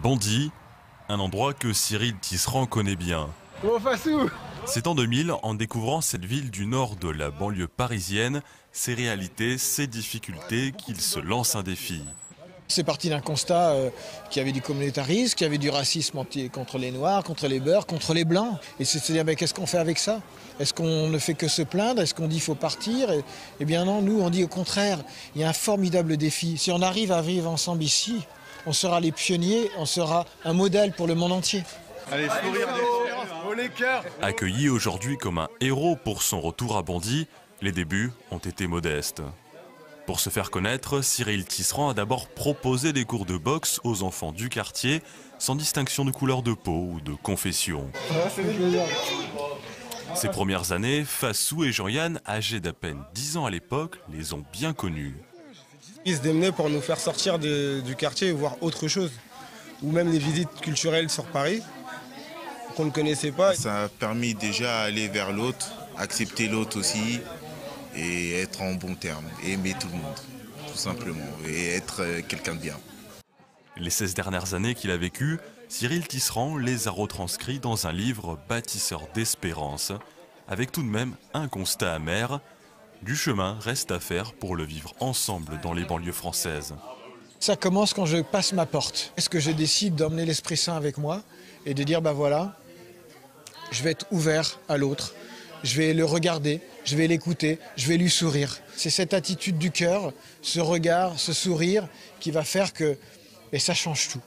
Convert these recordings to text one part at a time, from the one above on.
Bondy, un endroit que Cyril Tisserand connaît bien. C'est en 2000, en découvrant cette ville du nord de la banlieue parisienne, ses réalités, ses difficultés, qu'il se lance un défi. C'est parti d'un constat euh, qu'il y avait du communautarisme, qu'il y avait du racisme contre les Noirs, contre les Beurs, contre les Blancs. Et c'est de se dire, mais qu'est-ce qu'on fait avec ça? Est-ce qu'on ne fait que se plaindre? Est-ce qu'on dit qu'il faut partir? Eh bien non, nous, on dit au contraire, il y a un formidable défi. Si on arrive à vivre ensemble ici, on sera les pionniers, on sera un modèle pour le monde entier. Allez, sourire Accueilli aujourd'hui comme un héros pour son retour à Bondy, les débuts ont été modestes. Pour se faire connaître, Cyril Tisserand a d'abord proposé des cours de boxe aux enfants du quartier, sans distinction de couleur de peau ou de confession. Ces premières années, Fassou et Jean-Yann, âgés d'à peine 10 ans à l'époque, les ont bien connus. Ils se démenaient pour nous faire sortir du quartier et voir autre chose. Ou même les visites culturelles sur Paris qu'on ne connaissait pas. Ça a permis déjà d'aller vers l'autre, accepter l'autre aussi et être en bon terme, aimer tout le monde, tout simplement, et être euh, quelqu'un de bien. Les 16 dernières années qu'il a vécues, Cyril Tisserand les a retranscrits dans un livre bâtisseur d'espérance, avec tout de même un constat amer, du chemin reste à faire pour le vivre ensemble dans les banlieues françaises. Ça commence quand je passe ma porte. Est-ce que je décide d'emmener l'Esprit Saint avec moi et de dire, ben voilà, je vais être ouvert à l'autre, je vais le regarder, je vais l'écouter, je vais lui sourire. C'est cette attitude du cœur, ce regard, ce sourire qui va faire que... Et ça change tout.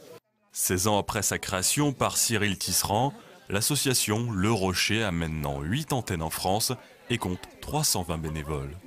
16 ans après sa création par Cyril Tisserand, l'association Le Rocher a maintenant 8 antennes en France et compte 320 bénévoles.